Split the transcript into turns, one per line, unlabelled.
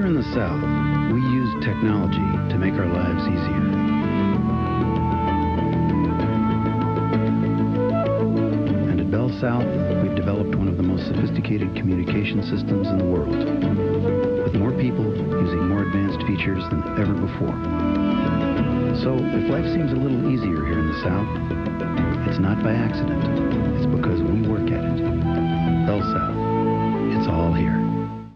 Here in the South, we use technology to make our lives easier. And at Bell South, we've developed one of the most sophisticated communication systems in the world, with more people using more advanced features than ever before. So, if life seems a little easier here in the South, it's not by accident. It's